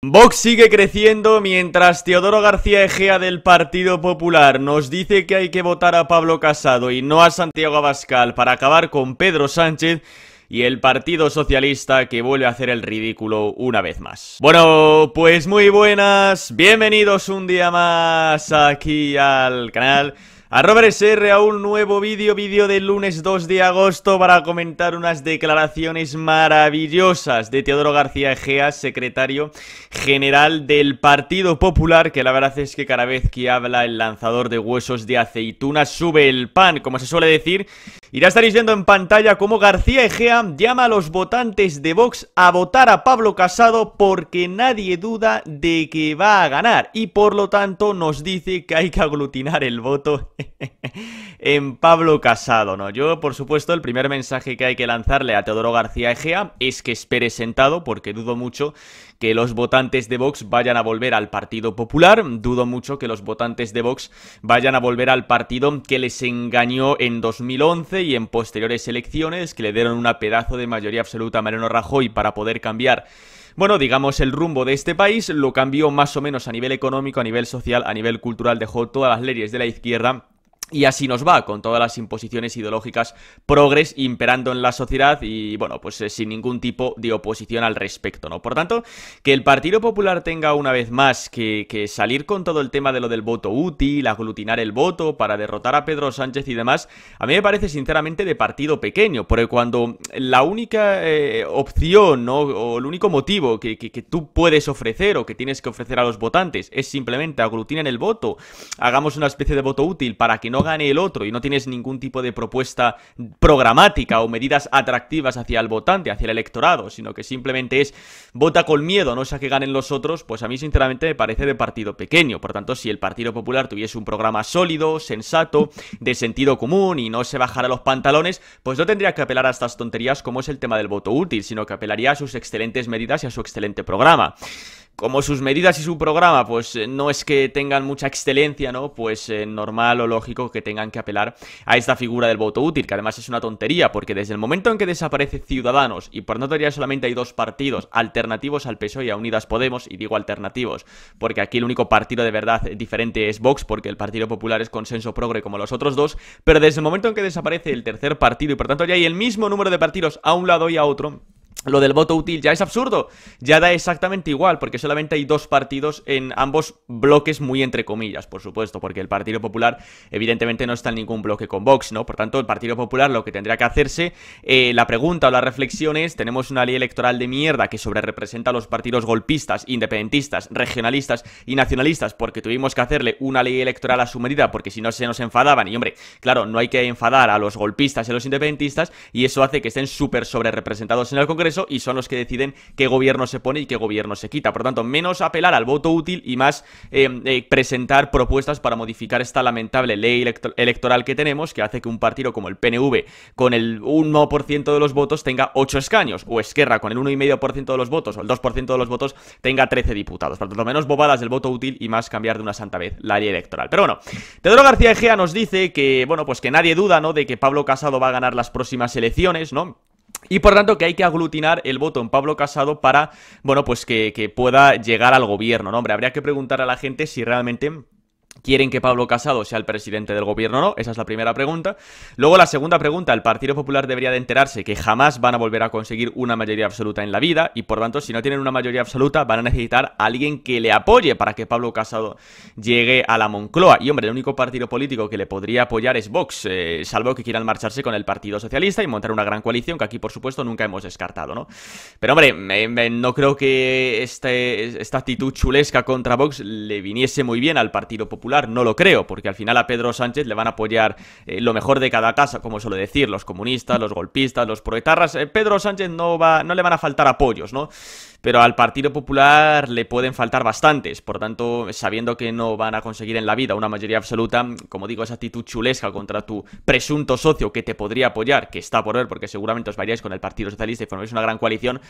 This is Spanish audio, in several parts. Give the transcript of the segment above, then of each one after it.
Vox sigue creciendo mientras Teodoro García Egea del Partido Popular nos dice que hay que votar a Pablo Casado y no a Santiago Abascal para acabar con Pedro Sánchez y el Partido Socialista que vuelve a hacer el ridículo una vez más. Bueno, pues muy buenas, bienvenidos un día más aquí al canal a Robert SR a un nuevo vídeo, vídeo del lunes 2 de agosto para comentar unas declaraciones maravillosas de Teodoro García Egea, secretario general del Partido Popular, que la verdad es que cada vez que habla el lanzador de huesos de aceituna sube el pan, como se suele decir, y ya estaréis viendo en pantalla cómo García Egea llama a los votantes de Vox a votar a Pablo Casado porque nadie duda de que va a ganar. Y por lo tanto nos dice que hay que aglutinar el voto en Pablo Casado, ¿no? Yo, por supuesto, el primer mensaje que hay que lanzarle a Teodoro García Egea es que espere sentado porque dudo mucho que los votantes de Vox vayan a volver al Partido Popular, dudo mucho que los votantes de Vox vayan a volver al partido que les engañó en 2011 y en posteriores elecciones, que le dieron una pedazo de mayoría absoluta a Mariano Rajoy para poder cambiar bueno, digamos, el rumbo de este país. Lo cambió más o menos a nivel económico, a nivel social, a nivel cultural, dejó todas las leyes de la izquierda y así nos va, con todas las imposiciones ideológicas progres imperando en la sociedad y, bueno, pues eh, sin ningún tipo de oposición al respecto, ¿no? Por tanto, que el Partido Popular tenga una vez más que, salir con todo el tema de lo del voto útil, aglutinar el voto para derrotar a Pedro Sánchez y demás, a mí me parece sinceramente de partido pequeño, porque cuando la única eh, opción, ¿no? O el único motivo que, que, que, tú puedes ofrecer o que tienes que ofrecer a los votantes es simplemente aglutinar el voto, hagamos una especie de voto útil para que no gane el otro y no tienes ningún tipo de propuesta programática o medidas atractivas hacia el votante, hacia el electorado, sino que simplemente es vota con miedo, no sea que ganen los otros, pues a mí sinceramente me parece de partido pequeño. Por tanto, si el Partido Popular tuviese un programa sólido, sensato, de sentido común y no se bajara los pantalones, pues no tendría que apelar a estas tonterías como es el tema del voto útil, sino que apelaría a sus excelentes medidas y a su excelente programa como sus medidas y su programa, pues eh, no es que tengan mucha excelencia, ¿no? Pues eh, normal o lógico que tengan que apelar a esta figura del voto útil, que además es una tontería, porque desde el momento en que desaparece Ciudadanos, y por no tener solamente hay dos partidos alternativos al PSOE y a Unidas Podemos, y digo alternativos, porque aquí el único partido de verdad diferente es Vox, porque el Partido Popular es consenso progre como los otros dos, pero desde el momento en que desaparece el tercer partido, y por tanto ya hay el mismo número de partidos a un lado y a otro, lo del voto útil ya es absurdo, ya da exactamente igual, porque solamente hay dos partidos en ambos bloques muy entre comillas, por supuesto, porque el Partido Popular evidentemente no está en ningún bloque con Vox, ¿no? Por tanto, el Partido Popular lo que tendría que hacerse, eh, la pregunta o la reflexión es, tenemos una ley electoral de mierda que sobre representa a los partidos golpistas, independentistas, regionalistas y nacionalistas, porque tuvimos que hacerle una ley electoral a su medida, porque si no se nos enfadaban, y hombre, claro, no hay que enfadar a los golpistas y a los independentistas, y eso hace que estén súper sobre representados en el Congreso, y son los que deciden qué gobierno se pone y qué gobierno se quita. Por tanto, menos apelar al voto útil y más eh, eh, presentar propuestas para modificar esta lamentable ley electoral que tenemos, que hace que un partido como el PNV, con el 1% de los votos, tenga 8 escaños, o Esquerra, con el 1,5% de los votos, o el 2% de los votos, tenga 13 diputados. Por tanto, menos bobadas del voto útil y más cambiar de una santa vez la ley electoral. Pero bueno, Pedro García Egea nos dice que, bueno, pues que nadie duda, ¿no?, de que Pablo Casado va a ganar las próximas elecciones, ¿no? Y por tanto que hay que aglutinar el voto en Pablo Casado para, bueno, pues que, que pueda llegar al gobierno, ¿no? Hombre, habría que preguntar a la gente si realmente ¿Quieren que Pablo Casado sea el presidente del gobierno o no? Esa es la primera pregunta. Luego la segunda pregunta, el Partido Popular debería de enterarse que jamás van a volver a conseguir una mayoría absoluta en la vida y por tanto si no tienen una mayoría absoluta van a necesitar a alguien que le apoye para que Pablo Casado llegue a la Moncloa. Y hombre, el único partido político que le podría apoyar es Vox, eh, salvo que quieran marcharse con el Partido Socialista y montar una gran coalición que aquí por supuesto nunca hemos descartado, ¿no? Pero hombre, no creo que este, esta actitud chulesca contra Vox le viniese muy bien al Partido Popular no lo creo, porque al final a Pedro Sánchez le van a apoyar eh, lo mejor de cada casa, como suelo decir, los comunistas, los golpistas, los proetarras. Eh, Pedro Sánchez no, va, no le van a faltar apoyos, ¿no? Pero al Partido Popular le pueden faltar bastantes. Por tanto, sabiendo que no van a conseguir en la vida una mayoría absoluta, como digo, esa actitud chulesca contra tu presunto socio que te podría apoyar, que está por ver, porque seguramente os vayáis con el Partido Socialista y forméis una gran coalición,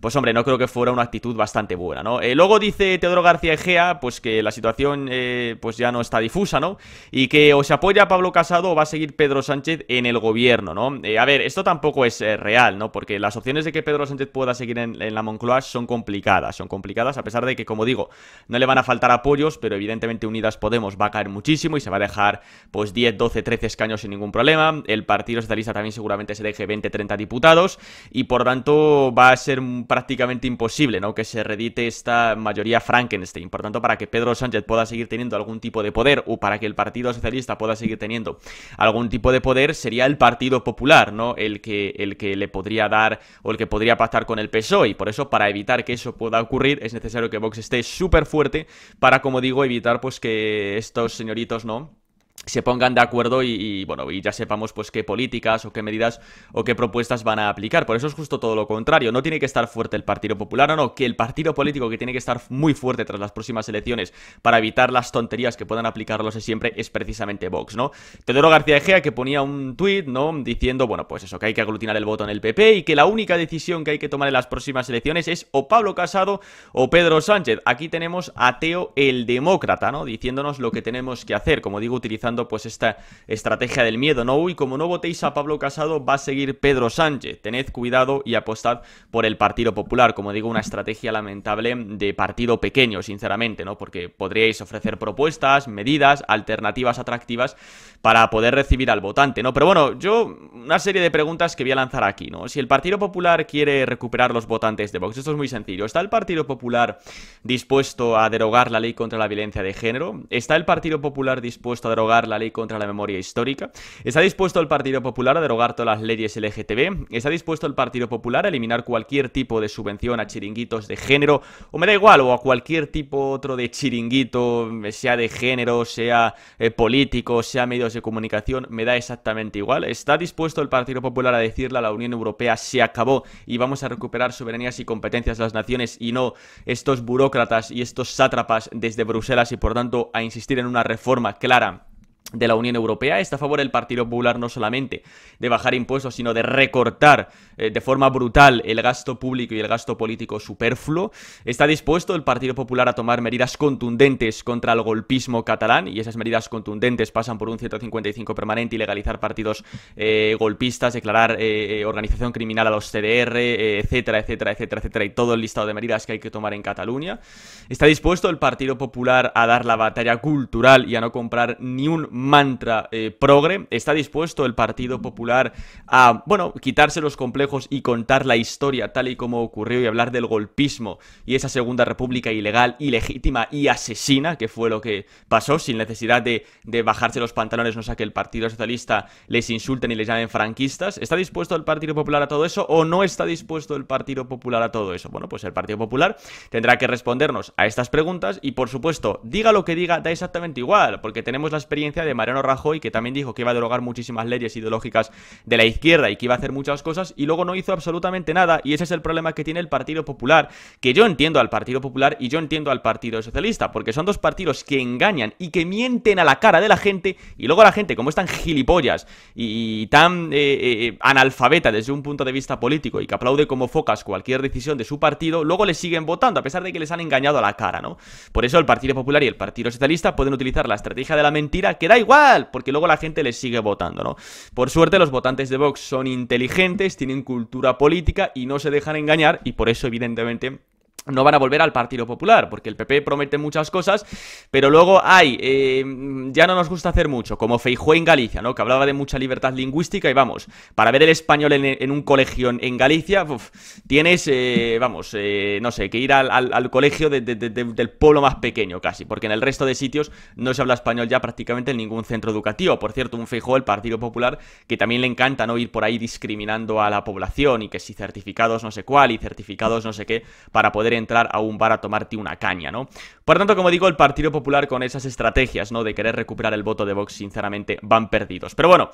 pues hombre, no creo que fuera una actitud bastante buena, ¿no? Eh, luego dice Teodoro García Egea, pues que la situación eh, pues ya no está difusa, ¿no? Y que o se apoya a Pablo Casado o va a seguir Pedro Sánchez en el gobierno, ¿no? Eh, a ver, esto tampoco es real, ¿no? Porque las opciones de que Pedro Sánchez pueda seguir en, la Moncloa son complicadas, son complicadas, a pesar de que, como digo, no le van a faltar apoyos, pero evidentemente Unidas Podemos va a caer muchísimo y se va a dejar pues 10, 12, 13 escaños sin ningún problema. El Partido Socialista también seguramente se deje 20, 30 diputados y por tanto va a ser prácticamente imposible, ¿no? Que se redite esta mayoría Frankenstein. Por tanto, para que Pedro Sánchez pueda seguir teniendo algún tipo de poder o para que el Partido Socialista pueda seguir teniendo algún tipo de poder, sería el Partido Popular, ¿no? El que, el que le podría dar o el que podría pactar con el PSOE. Y por eso, para evitar que eso pueda ocurrir, es necesario que Vox esté súper fuerte para, como digo, evitar pues que estos señoritos, ¿no? Se pongan de acuerdo y, bueno, y ya sepamos pues qué políticas o qué medidas o qué propuestas van a aplicar. Por eso es justo todo lo contrario. No tiene que estar fuerte el Partido Popular, no, no, que el partido político que tiene que estar muy fuerte tras las próximas elecciones para evitar las tonterías que puedan aplicarlos de siempre es precisamente Vox, ¿no? Teodoro García Egea que ponía un tuit, ¿no? Diciendo, bueno, pues eso, que hay que aglutinar el voto en el PP y que la única decisión que hay que tomar en las próximas elecciones es o Pablo Casado o Pedro Sánchez. Aquí tenemos a Teo el demócrata, ¿no? Diciéndonos lo que tenemos que hacer, como digo, utilizando pues esta estrategia del miedo, ¿no? Uy, como no votéis a Pablo Casado, va a seguir Pedro Sánchez. Tened cuidado y apostad por el Partido Popular. Como digo, una estrategia lamentable de partido pequeño, sinceramente, ¿no? Porque podríais ofrecer propuestas, medidas, alternativas atractivas para poder recibir al votante, ¿no? Pero bueno, yo una serie de preguntas que voy a lanzar aquí, ¿no? Si el Partido Popular quiere recuperar los votantes de Vox, esto es muy sencillo. ¿Está el Partido Popular dispuesto a derogar la ley contra la violencia de género? ¿Está el Partido Popular dispuesto a derogar la ley contra la memoria histórica? ¿Está dispuesto el Partido Popular a derogar todas las leyes LGTB? ¿Está dispuesto el Partido Popular a eliminar cualquier tipo de subvención a chiringuitos de género? O me da igual, o a cualquier tipo otro de chiringuito, sea de género, sea eh, político, sea medios de comunicación, me da exactamente igual. ¿Está dispuesto el Partido Popular a decirle a la Unión Europea se acabó y vamos a recuperar soberanías y competencias de las naciones y no estos burócratas y estos sátrapas desde Bruselas y por tanto a insistir en una reforma clara de la Unión Europea. Está a favor el Partido Popular no solamente de bajar impuestos, sino de recortar eh, de forma brutal el gasto público y el gasto político superfluo. Está dispuesto el Partido Popular a tomar medidas contundentes contra el golpismo catalán y esas medidas contundentes pasan por un 155 permanente y legalizar partidos eh, golpistas, declarar eh, organización criminal a los CDR, etcétera, etcétera, etcétera, etcétera, y todo el listado de medidas que hay que tomar en Cataluña. Está dispuesto el Partido Popular a dar la batalla cultural y a no comprar ni un mantra eh, progre. ¿Está dispuesto el Partido Popular a, bueno, quitarse los complejos y contar la historia tal y como ocurrió y hablar del golpismo y esa segunda república ilegal, ilegítima y asesina, que fue lo que pasó, sin necesidad de, bajarse los pantalones, no sea que el Partido Socialista les insulten y les llamen franquistas? ¿Está dispuesto el Partido Popular a todo eso o no está dispuesto el Partido Popular a todo eso? Bueno, pues el Partido Popular tendrá que respondernos a estas preguntas y, por supuesto, diga lo que diga, da exactamente igual, porque tenemos la experiencia de Mariano Rajoy, que también dijo que iba a derogar muchísimas leyes ideológicas de la izquierda y que iba a hacer muchas cosas, y luego no hizo absolutamente nada, y ese es el problema que tiene el Partido Popular, que yo entiendo al Partido Popular y yo entiendo al Partido Socialista, porque son dos partidos que engañan y que mienten a la cara de la gente, y luego la gente, como es tan gilipollas y tan eh, eh, analfabeta desde un punto de vista político y que aplaude como focas cualquier decisión de su partido, luego le siguen votando, a pesar de que les han engañado a la cara, ¿no? Por eso el Partido Popular y el Partido Socialista pueden utilizar la estrategia de la mentira, que da igual, porque luego la gente les sigue votando, ¿no? Por suerte los votantes de Vox son inteligentes, tienen cultura política y no se dejan engañar y por eso evidentemente no van a volver al Partido Popular, porque el PP promete muchas cosas, pero luego hay, eh, ya no nos gusta hacer mucho, como Feijó en Galicia, ¿no? Que hablaba de mucha libertad lingüística y vamos, para ver el español en, un colegio en Galicia, tienes, eh, vamos, eh, no sé, que ir al, colegio del pueblo más pequeño casi, porque en el resto de sitios no se habla español ya prácticamente en ningún centro educativo. Por cierto, un Feijó, el Partido Popular, que también le encanta, ¿no? Ir por ahí discriminando a la población y que si certificados no sé cuál y certificados no sé qué, para poder entrar a un bar a tomarte una caña, ¿no? Por tanto, como digo, el Partido Popular con esas estrategias, ¿no? De querer recuperar el voto de Vox, sinceramente, van perdidos. Pero bueno,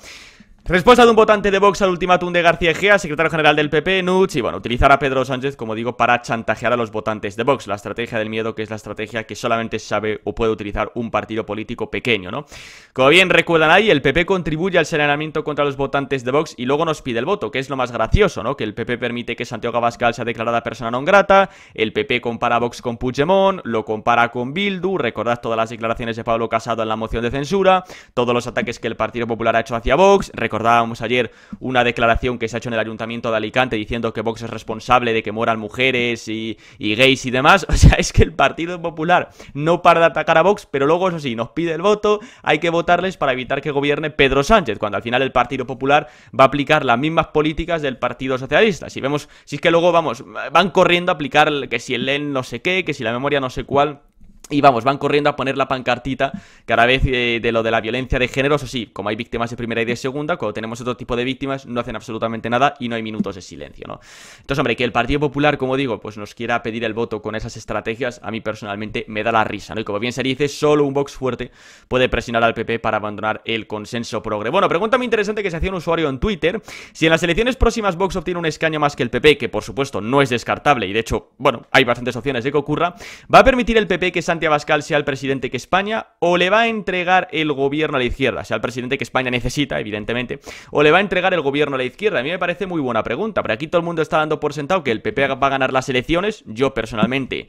Respuesta de un votante de Vox al ultimátum de García Egea, secretario general del PP, Nuts, y bueno, utilizar a Pedro Sánchez, como digo, para chantajear a los votantes de Vox, la estrategia del miedo, que es la estrategia que solamente sabe o puede utilizar un partido político pequeño, ¿no? Como bien recuerdan ahí, el PP contribuye al serenamiento contra los votantes de Vox y luego nos pide el voto, que es lo más gracioso, ¿no? Que el PP permite que Santiago Abascal sea declarada persona non grata, el PP compara a Vox con Puigdemont, lo compara con Bildu, recordad todas las declaraciones de Pablo Casado en la moción de censura, todos los ataques que el Partido Popular ha hecho hacia Vox, recordábamos ayer una declaración que se ha hecho en el Ayuntamiento de Alicante diciendo que Vox es responsable de que mueran mujeres y, gays y demás. O sea, es que el Partido Popular no para de atacar a Vox, pero luego, eso sí, nos pide el voto, hay que votarles para evitar que gobierne Pedro Sánchez, cuando al final el Partido Popular va a aplicar las mismas políticas del Partido Socialista. Si vemos, si es que luego, vamos, van corriendo a aplicar que si el LEN no sé qué, que si la memoria no sé cuál. Y vamos, van corriendo a poner la pancartita cada vez eh, de lo de la violencia de género. Eso sí, como hay víctimas de primera y de segunda, cuando tenemos otro tipo de víctimas, no hacen absolutamente nada y no hay minutos de silencio, ¿no? Entonces, hombre, que el Partido Popular, como digo, pues nos quiera pedir el voto con esas estrategias, a mí personalmente me da la risa, ¿no? Y como bien se dice, solo un Vox fuerte puede presionar al PP para abandonar el consenso progre. Bueno, pregunta muy interesante que se hacía un usuario en Twitter. Si en las elecciones próximas Vox obtiene un escaño más que el PP, que por supuesto no es descartable y de hecho, bueno, hay bastantes opciones de que ocurra, ¿va a permitir el PP que Santiago sea el presidente que España o le va a entregar el gobierno a la izquierda, sea el presidente que España necesita, evidentemente, o le va a entregar el gobierno a la izquierda. A mí me parece muy buena pregunta, pero aquí todo el mundo está dando por sentado que el PP va a ganar las elecciones. Yo personalmente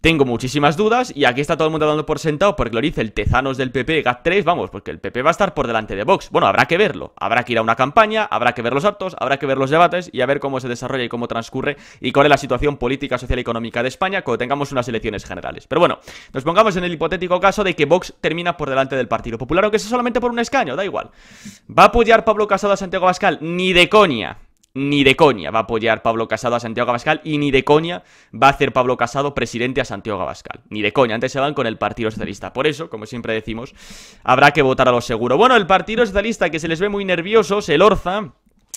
tengo muchísimas dudas y aquí está todo el mundo dando por sentado porque lo dice el Tezanos del PP, GAT3, vamos, porque el PP va a estar por delante de Vox. Bueno, habrá que verlo, habrá que ir a una campaña, habrá que ver los actos, habrá que ver los debates y a ver cómo se desarrolla y cómo transcurre y cuál es la situación política, social y económica de España cuando tengamos unas elecciones generales. Pero bueno, nos pongamos en el hipotético caso de que Vox termina por delante del Partido Popular, aunque sea solamente por un escaño, da igual. ¿Va a apoyar Pablo Casado a Santiago Abascal? Ni de coña ni de coña va a apoyar Pablo Casado a Santiago Abascal y ni de coña va a hacer Pablo Casado presidente a Santiago Abascal. Ni de coña, antes se van con el Partido Socialista. Por eso, como siempre decimos, habrá que votar a lo seguro. Bueno, el Partido Socialista que se les ve muy nerviosos, el Orza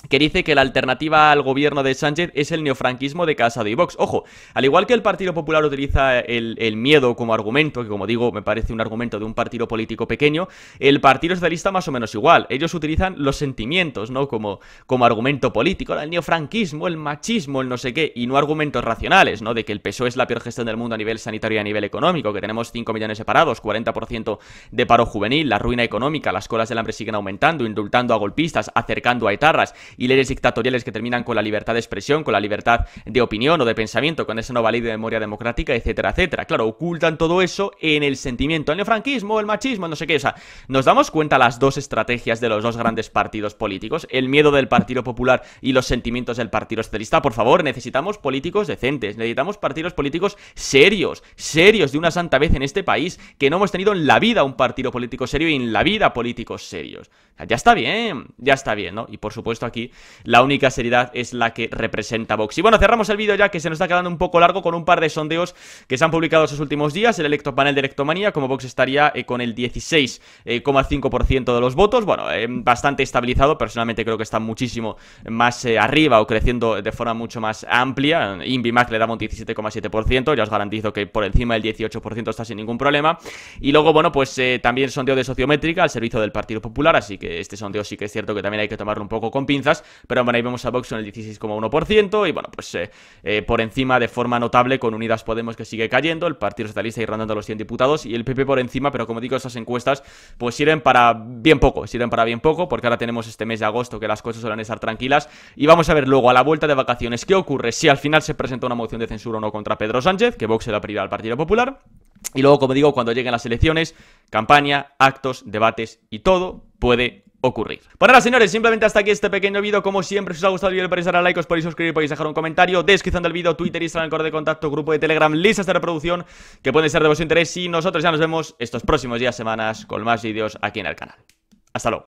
que dice que la alternativa al gobierno de Sánchez es el neofranquismo de Casado y Vox. Ojo, al igual que el Partido Popular utiliza el, miedo como argumento, que como digo me parece un argumento de un partido político pequeño, el Partido Socialista más o menos igual. Ellos utilizan los sentimientos, ¿no? Como, argumento político, el neofranquismo, el machismo, el no sé qué, y no argumentos racionales, ¿no? De que el PSOE es la peor gestión del mundo a nivel sanitario y a nivel económico, que tenemos 5 millones de parados, 40% de paro juvenil, la ruina económica, las colas del hambre siguen aumentando, indultando a golpistas, acercando a etarras leyes dictatoriales que terminan con la libertad de expresión, con la libertad de opinión o de pensamiento, con esa nueva ley memoria democrática, etcétera, etcétera. Claro, ocultan todo eso en el sentimiento, el neofranquismo, el machismo, no sé qué. O sea, nos damos cuenta las dos estrategias de los dos grandes partidos políticos, el miedo del Partido Popular y los sentimientos del Partido Socialista. Por favor, necesitamos políticos decentes, necesitamos partidos políticos serios, serios de una santa vez en este país, que no hemos tenido en la vida un partido político serio y en la vida políticos serios. ya está bien, ya está bien, ¿no? Y por supuesto aquí la única seriedad es la que representa Vox. Y bueno, cerramos el vídeo ya que se nos está quedando un poco largo con un par de sondeos que se han publicado estos últimos días. El electopanel de Electomanía, como Vox estaría eh, con el 16,5% eh, de los votos. Bueno, eh, bastante estabilizado. Personalmente creo que está muchísimo más arriba o creciendo de forma mucho más amplia. Invimac le damos un 17,7%. Ya os garantizo que por encima del 18% está sin ningún problema. Y luego, bueno, pues también sondeo de sociométrica al servicio del Partido Popular. Así que este sondeo sí que es cierto que también hay que tomarlo un poco con pinzas pero bueno, ahí vemos a Vox en el 16,1% y bueno, pues eh, eh, por encima de forma notable con Unidas Podemos que sigue cayendo, el Partido Socialista ir rondando los 100 diputados y el PP por encima, pero como digo, esas encuestas pues sirven para bien poco, sirven para bien poco porque ahora tenemos este mes de agosto que las cosas suelen estar tranquilas y vamos a ver luego a la vuelta de vacaciones qué ocurre si al final se presenta una moción de censura o no contra Pedro Sánchez, que Vox se la pedirá al Partido Popular. Y luego, como digo, cuando lleguen las elecciones, campaña, actos, debates y todo puede ocurrir. Pues nada, señores, simplemente hasta aquí este pequeño vídeo. Como siempre, si os ha gustado el vídeo, podéis dar a like, os podéis suscribir, podéis dejar un comentario, descripción del vídeo, Twitter, Instagram, correo de contacto, grupo de Telegram, listas de reproducción que pueden ser de vuestro interés. Y nosotros ya nos vemos estos próximos días, semanas, con más vídeos aquí en el canal. Hasta luego.